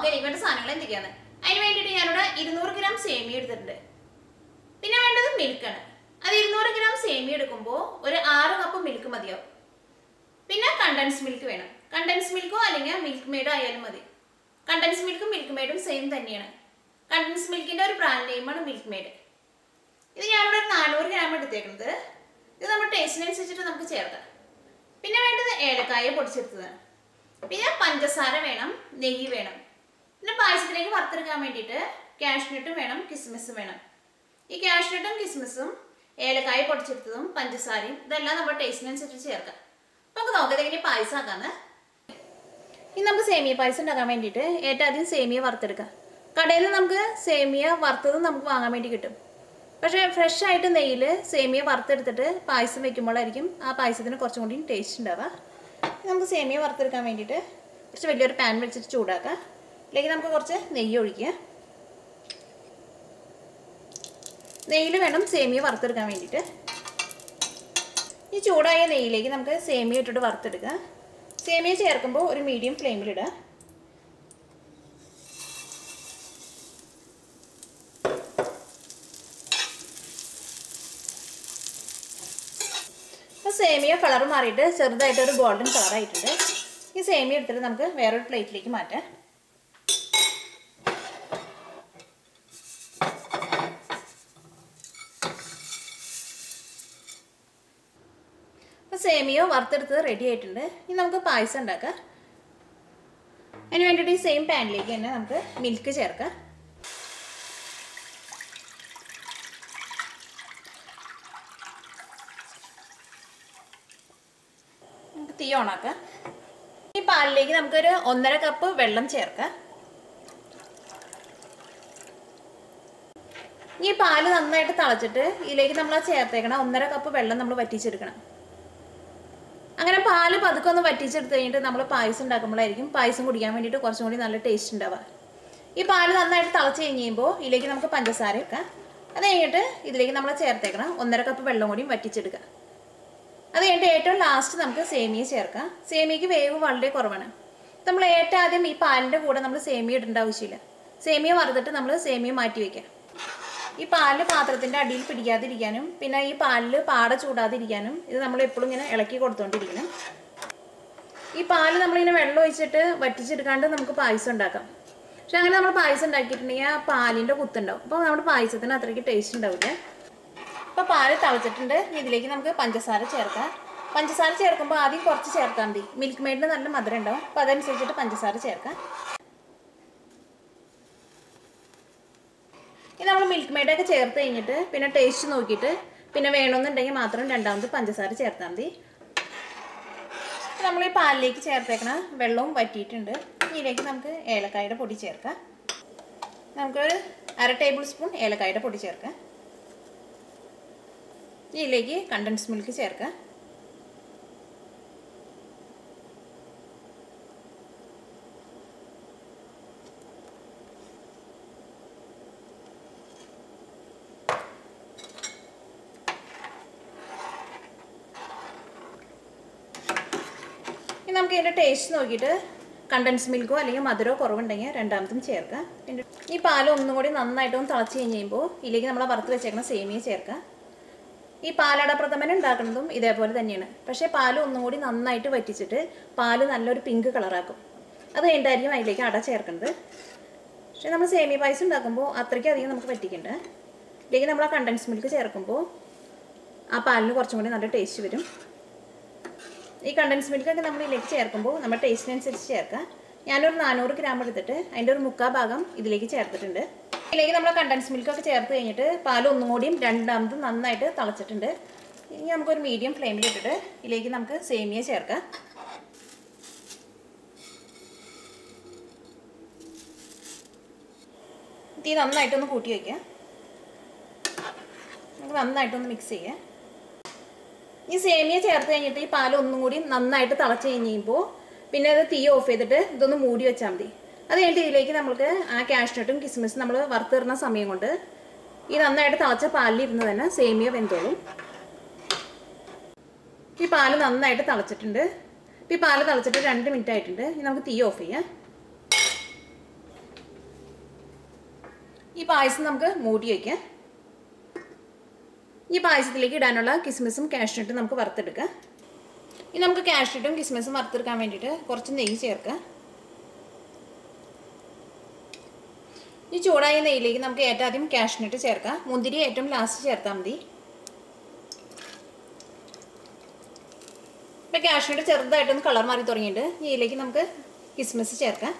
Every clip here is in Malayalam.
നോക്കാം ഇനി വേണ്ട സാധനങ്ങൾ എന്തൊക്കെയാണ്? അതിന് വേണ്ടിയിട്ട് ഞാനിവിടെ ഇരുന്നൂറ് ഗ്രാം സേമിയ എടുത്തിട്ടുണ്ട്. പിന്നെ വേണ്ടത് മിൽക്കാണ് അത് ഇരുന്നൂറ് ഗ്രാം സേമിയ എടുക്കുമ്പോൾ ഒരു ആറ് കപ്പ് മിൽക്ക് മതിയാവും. പിന്നെ കണ്ടൻസ് മിൽക്ക് വേണം. കണ്ടൻസ് മിൽക്കോ അല്ലെങ്കിൽ മിൽക്ക് മെയ്ഡോ ആയാലും മതി. കണ്ടൻസ് മിൽക്കും മിൽക്ക് മെയ്ഡും സെയിം തന്നെയാണ്. കണ്ടൻസ് മിൽക്കിന്റെ ഒരു ബ്രാൻഡ് നെയിമാണ് മിൽക്ക് മെയ്ഡ് ഇത് ഞാനിവിടെ നാനൂറ് ഗ്രാം എടുത്തേക്കുന്നത്. ഇത് നമ്മുടെ ടേസ്റ്റിനനുസരിച്ചിട്ട് നമുക്ക് ചേർക്കാം. പിന്നെ വേണ്ടത് ഏലക്കായ പൊടിച്ചെടുത്തതാണ്. പിന്നെ പഞ്ചസാര വേണം നെയ്യ് വേണം. പായസത്തിലേക്ക് വറുത്തെടുക്കാൻ വേണ്ടിയിട്ട് കാഷ്നട്ടും വേണം കിസ്മിസും വേണം. ഈ കാഷ്നട്ടും കിസ്മിസും ഏലക്കായ പൊടിച്ചെടുത്തതും പഞ്ചസാരയും ഇതെല്ലാം നമ്മുടെ ടേസ്റ്റിനനുസരിച്ച് ചേർക്കാം. നമുക്ക് നോക്കാം ഇതെങ്ങനെ പായസം ആക്കാന്ന് ഇനി നമുക്ക് സേമിയ പായസം ഉണ്ടാക്കാൻ വേണ്ടിയിട്ട് ഏറ്റവും ആദ്യം സേമിയ വറുത്തെടുക്കാം. കടയിൽ നിന്ന് നമുക്ക് സേമിയ വറുത്തത് നമുക്ക് വാങ്ങാൻ വേണ്ടി കിട്ടും. പക്ഷേ ഫ്രഷ് ആയിട്ട് നെയ്യിൽ സേമിയ വറുത്തെടുത്തിട്ട് പായസം വെക്കുമ്പോഴായിരിക്കും ആ പായസത്തിന് കുറച്ചും കൂടി ടേസ്റ്റ് ഉണ്ടാവുക. നമുക്ക് സേമിയ വറുത്തെടുക്കാൻ വേണ്ടിയിട്ട് കുറച്ച് വലിയൊരു പാൻ വെച്ചിട്ട് ചൂടാക്കാം. ഇതിലേക്ക് നമുക്ക് കുറച്ച് നെയ്യ് ഒഴിക്കുക. നെയ്യിൽ വേണം സേമിയ വറുത്തെടുക്കാൻ വേണ്ടിയിട്ട്. ഈ ചൂടായ നെയ്യിലേക്ക് നമുക്ക് സേമിയ ഇട്ടിട്ട് വറുത്തെടുക്കുക സേമിയ ചേർക്കുമ്പോൾ ഒരു മീഡിയം ഫ്ലെയിമിലിടുക സേമിയ കളർ മാറിയിട്ട് ചെറുതായിട്ട് ഒരു ഗോൾഡൻ കളറായിട്ടുണ്ട്. ഈ സേമിയ എടുത്തിട്ട് നമുക്ക് വേറൊരു പ്ലേറ്റിലേക്ക് മാറ്റാം. സേമിയോ വറുത്തെടുത്തത് റെഡി ആയിട്ടുണ്ട്. ഇനി നമുക്ക് പായസം ഉണ്ടാക്കാം. അതിന് വേണ്ടിയിട്ട് ഈ സെയിം പാനിലേക്ക് തന്നെ നമുക്ക് മിൽക്ക് ചേർക്കാം. നമുക്ക് തീ ഓണാക്കാം ഈ പാലിലേക്ക് നമുക്കൊരു ഒന്നര കപ്പ് വെള്ളം ചേർക്കാം. ഈ പാൽ നന്നായിട്ട് തളച്ചിട്ട് ഇതിലേക്ക് നമ്മൾ ചേർത്തേക്കണം ഒന്നര കപ്പ് വെള്ളം നമ്മൾ വറ്റിച്ചെടുക്കണം. പതുക്കെ ഒന്ന് വറ്റിച്ചെടുത്ത് കഴിഞ്ഞിട്ട് നമ്മൾ പായസം ഉണ്ടാക്കുമ്പോഴായിരിക്കും പായസം കുടിക്കാൻ വേണ്ടിയിട്ട് കുറച്ചും കൂടി നല്ല ടേസ്റ്റ് ഉണ്ടാവുക. ഈ പാൽ നന്നായിട്ട് തിളച്ച് കഴിഞ്ഞ് കഴിയുമ്പോൾ ഇതിലേക്ക് നമുക്ക് പഞ്ചസാര വെക്കാം അത് കഴിഞ്ഞിട്ട് ഇതിലേക്ക് നമ്മൾ ചേർത്തേക്കണം. ഒന്നര കപ്പ് വെള്ളം കൂടിയും വറ്റിച്ചെടുക്കുക. അത് കഴിഞ്ഞിട്ട് ഏറ്റവും ലാസ്റ്റ് നമുക്ക് സേമിയ ചേർക്കാം. സേമിയക്ക് വേവ് വളരെ കുറവാണ്. നമ്മൾ ഏറ്റവും ആദ്യം ഈ പാലിന്റെ കൂടെ നമ്മൾ സേമിയ ഇടേണ്ട ആവശ്യമില്ല. സേമിയ വറുത്തിട്ട് നമ്മൾ സേമിയ മാറ്റി വയ്ക്കാം ഈ പാൽ പാത്രത്തിന്റെ അടിയിൽ പിടിക്കാതിരിക്കാനും പിന്നെ ഈ പാലിൽ പാട ചൂടാതിരിക്കാനും ഇത് നമ്മൾ എപ്പോഴും ഇങ്ങനെ ഇളക്കി കൊടുത്തോണ്ടിരിക്കണം. ഈ പാൽ നമ്മളിങ്ങനെ വെള്ളം ഒഴിച്ചിട്ട് വറ്റിച്ചെടുക്കാണ്ട് നമുക്ക് പായസം ഉണ്ടാക്കാം. പക്ഷെ അങ്ങനെ നമ്മൾ പായസം ഉണ്ടാക്കിയിട്ടുണ്ടെങ്കിൽ ആ പാലിന്റെ കുത്തുണ്ടാവും. അപ്പോൾ നമ്മുടെ പായസത്തിന് അത്രയ്ക്ക് ടേസ്റ്റ് ഉണ്ടാവില്ല. അപ്പോൾ പാൽ തളച്ചിട്ടുണ്ട്. ഇതിലേക്ക് നമുക്ക് പഞ്ചസാര ചേർക്കാം. പഞ്ചസാര ചേർക്കുമ്പോൾ ആദ്യം കുറച്ച് ചേർത്താൽ മതി. മിൽക്ക് മെയ്ഡിന് നല്ല മധുരം ഉണ്ടാവും. അപ്പോൾ അതനുസരിച്ചിട്ട് പഞ്ചസാര ചേർക്കാം. ഇനി നമ്മൾ മിൽക്ക് മെയ്ഡൊക്കെ ചേർത്ത് കഴിഞ്ഞിട്ട് പിന്നെ ടേസ്റ്റ് നോക്കിയിട്ട് പിന്നെ വേണമെന്നുണ്ടെങ്കിൽ മാത്രം രണ്ടാമത് പഞ്ചസാര ചേർത്താൽ മതി. നമ്മൾ ഈ പാലിലേക്ക് ചേർത്തേക്കണ വെള്ളവും വറ്റിയിട്ടുണ്ട്. ഇതിലേക്ക് നമുക്ക് ഏലക്കായുടെ പൊടി ചേർക്കാം. നമുക്കൊരു അര ടേബിൾ സ്പൂൺ ഏലക്കായുടെ പൊടി ചേർക്കാം. ഇതിലേക്ക് കണ്ടൻസ് മിൽക്ക് ചേർക്കാം. നമുക്ക് ഇതിന്റെ ടേസ്റ്റ് നോക്കിയിട്ട് കണ്ടൻസ് മിൽക്കോ അല്ലെങ്കിൽ മധുരമോ കുറവുണ്ടെങ്കിൽ രണ്ടാമതും ചേർക്കാം ഈ പാൽ ഒന്നും കൂടി നന്നായിട്ടൊന്ന് തിളച്ച് കഴിഞ്ഞ് കഴിയുമ്പോൾ ഇതിലേക്ക് നമ്മൾ വറുത്ത് വെച്ചേക്കുന്ന സേമിയ ചേർക്കാം ഈ പാലട പ്രഥമൻ ഉണ്ടാക്കുന്നതും ഇതേപോലെ തന്നെയാണ്. പക്ഷേ പാൽ ഒന്നും കൂടി നന്നായിട്ട് വറ്റിച്ചിട്ട് പാൽ നല്ലൊരു പിങ്ക് കളറാക്കും അത് കഴിഞ്ഞിട്ടായിരിക്കും അതിലേക്ക് അട ചേർക്കുന്നത്. പക്ഷേ നമ്മൾ സേമിയ പായസം ഉണ്ടാക്കുമ്പോൾ അത്രയ്ക്ക് അധികം നമുക്ക് പറ്റിക്കണ്ട. ഇതിലേക്ക് നമ്മൾ ആ കണ്ടൻസ് മിൽക്ക് ചേർക്കുമ്പോൾ ആ പാലിന് കുറച്ചും കൂടി നല്ല ടേസ്റ്റ് വരും. ഈ കണ്ടൻസ് മിൽക്കൊക്കെ നമ്മൾ ഇതിലേക്ക് ചേർക്കുമ്പോൾ നമ്മുടെ ടേസ്റ്റിനനുസരിച്ച് ചേർക്കാം. ഞാനൊരു നാനൂറ് ഗ്രാം എടുത്തിട്ട് അതിന്റെ ഒരു മുക്കാ ഭാഗം ഇതിലേക്ക് ചേർത്തിട്ടുണ്ട്. ഇതിലേക്ക് നമ്മൾ കണ്ടൻസ് മിൽക്കൊക്കെ ചേർത്ത് കഴിഞ്ഞിട്ട് പാൽ ഒന്നും കൂടിയും രണ്ടാമത് നന്നായിട്ട് തിളച്ചിട്ടുണ്ട്. ഇനി നമുക്കൊരു മീഡിയം ഫ്ലെയിമിലിട്ടിട്ട് ഇതിലേക്ക് നമുക്ക് സേമിയ ചേർക്കാം. തീ നന്നായിട്ടൊന്ന് കൂട്ടി വയ്ക്കുക നമുക്ക് നന്നായിട്ടൊന്ന് മിക്സ് ചെയ്യാം. ഈ സേമിയ ചേർത്ത് കഴിഞ്ഞിട്ട് ഈ പാൽ ഒന്നും കൂടി നന്നായിട്ട് തിളച്ച് കഴിഞ്ഞുമ്പോൾ പിന്നെ അത് തീ ഓഫ് ചെയ്തിട്ട് ഇതൊന്ന് മൂടി വെച്ചാൽ മതി. അത് കഴിഞ്ഞിട്ട് ഇതിലേക്ക് നമുക്ക് ആ കാഷ്നട്ടും കിസ്മിസും നമ്മൾ വറുത്തിടുന്ന സമയം കൊണ്ട് ഈ നന്നായിട്ട് തിളച്ച പാലിലിരുന്ന് തന്നെ സേമിയ വെന്തോളും. ഈ പാൽ നന്നായിട്ട് തിളച്ചിട്ടുണ്ട്. ഈ പാൽ തിളച്ചിട്ട് രണ്ട് മിനിറ്റ് ആയിട്ടുണ്ട്. ഇനി നമുക്ക് തീ ഓഫ് ചെയ്യാം. ഈ പായസം നമുക്ക് മൂടി വയ്ക്കാം ഈ പായസത്തിലേക്ക് ഇടാനുള്ള കിസ്മിസും കാഷ്നട്ടും നമുക്ക് വറുത്തെടുക്കാം. ഇനി നമുക്ക് കാഷ്നട്ടും കിസ്മിസും വറുത്തെടുക്കാൻ വേണ്ടിയിട്ട് കുറച്ച് നെയ്യ് ചേർക്കുക ഈ ചൂടായ നെയ്യിലേക്ക് നമുക്ക് ഏറ്റവും ആദ്യം കാഷ്നട്ട് ചേർക്കാം. മുന്തിരി ഏറ്റവും ലാസ്റ്റ് ചേർത്താൽ മതി. ഇപ്പം കാഷ്നട്ട് ചെറുതായിട്ടൊന്ന് കളർ മാറി തുടങ്ങിയിട്ട് ഇതിലേക്ക് നമുക്ക് കിസ്മിസ് ചേർക്കാം.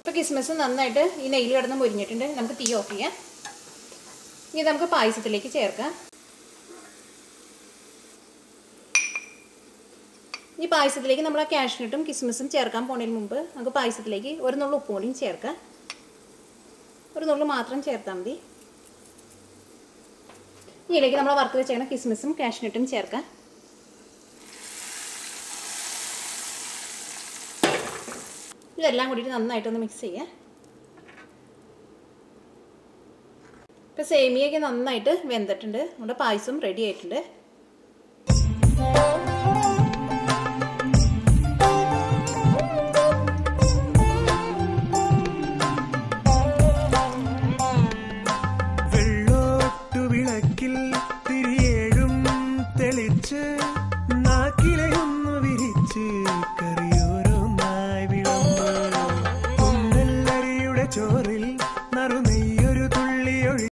ഇപ്പോൾ കിസ്മിസ് നന്നായിട്ട് ഈ നെയ്യിൽ കിടന്ന് മുരിഞ്ഞിട്ടുണ്ട്. നമുക്ക് തീ ഓഫ് ചെയ്യാം. ഇനി നമുക്ക് പായസത്തിലേക്ക് ചേർക്കാം. ഇനി പായസത്തിലേക്ക് നമ്മൾ ആ കാഷ്നട്ടും കിസ്മിസും ചേർക്കാൻ പോണതിന് മുമ്പ് നമുക്ക് പായസത്തിലേക്ക് ഒരു നുള്ളു ഉപ്പ് കൂടിയും ചേർക്കാം. ഒരു നുള്ളു മാത്രം ചേർത്താൽ മതി. ഇതിലേക്ക് നമ്മൾ വറുത്ത് വെച്ചേക്കണം കിസ്മിസും കാഷ്നട്ടും ചേർക്കാം. ഇതെല്ലാം കൂടിയിട്ട് നന്നായിട്ടൊന്ന് മിക്സ് ചെയ്യാം. ഇപ്പോൾ സേമിയൊക്കെ നന്നായിട്ട് വെന്തിട്ടുണ്ട്. നമ്മുടെ പായസം റെഡി ആയിട്ടുണ്ട്.